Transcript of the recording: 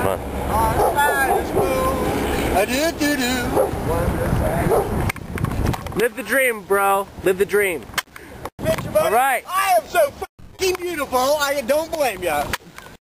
Come on. Live the dream, bro. Live the dream. All right. I am so beautiful. I don't blame you.